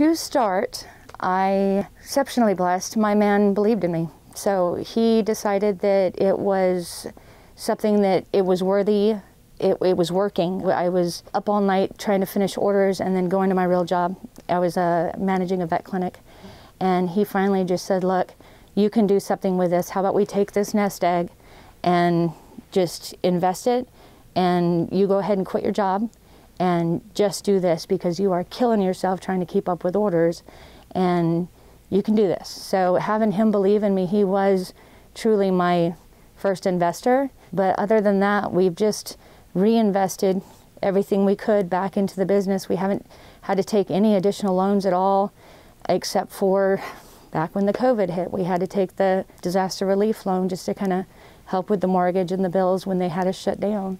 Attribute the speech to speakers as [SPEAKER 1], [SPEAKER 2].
[SPEAKER 1] To start, I exceptionally blessed. My man believed in me. So he decided that it was something that it was worthy it, it, was working. I was up all night trying to finish orders and then going to my real job. I was uh, managing a vet clinic. And he finally just said, Look, you can do something with this. How about we take this nest egg and just invest it, and you go ahead and quit your job and just do this because you are killing yourself trying to keep up with orders, and you can do this. So, having him believe in me, he was truly my first investor. But other than that, we've just reinvested everything we could back into the business. We haven't had to take any additional loans at all, except for back when the COVID hit. We had to take the disaster relief loan just to kind of help with the mortgage and the bills when they had us shut down.